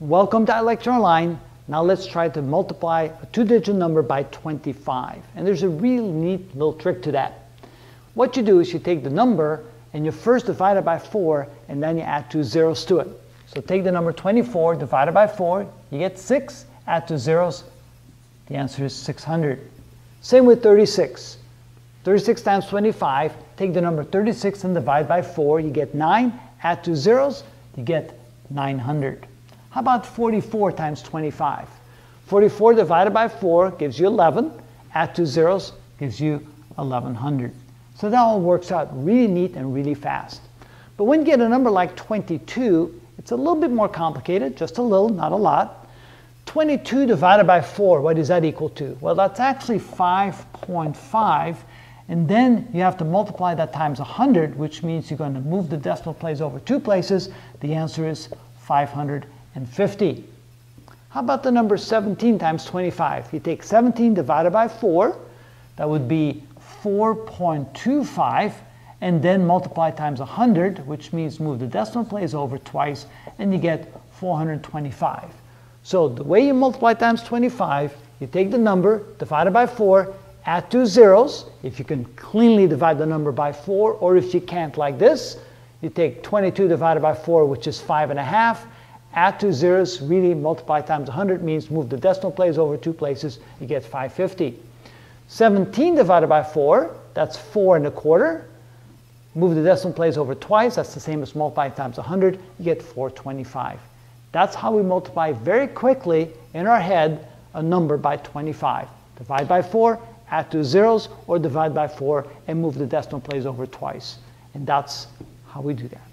Welcome to iLecture Online. Now let's try to multiply a two-digit number by 25. And there's a real neat little trick to that. What you do is you take the number and you first divide it by 4 and then you add two zeros to it. So take the number 24 divided by 4, you get 6, add two zeros, the answer is 600. Same with 36. 36 times 25, take the number 36 and divide by 4, you get 9, add two zeros, you get 900. How about 44 times 25? 44 divided by 4 gives you 11. Add two zeros gives you 1100. So that all works out really neat and really fast. But when you get a number like 22, it's a little bit more complicated, just a little, not a lot. 22 divided by 4, what is that equal to? Well, that's actually 5.5. And then you have to multiply that times 100, which means you're going to move the decimal place over two places. The answer is 500 and 50. How about the number 17 times 25? You take 17 divided by 4, that would be 4.25, and then multiply times 100, which means move the decimal place over twice, and you get 425. So the way you multiply times 25, you take the number divided by 4, add two zeros, if you can cleanly divide the number by 4, or if you can't like this, you take 22 divided by 4, which is 5.5, Add two zeros, really multiply times 100 means move the decimal place over two places, you get 550. 17 divided by 4, that's 4 and a quarter. Move the decimal place over twice, that's the same as multiply times 100, you get 425. That's how we multiply very quickly in our head a number by 25. Divide by 4, add two zeros, or divide by 4 and move the decimal place over twice. And that's how we do that.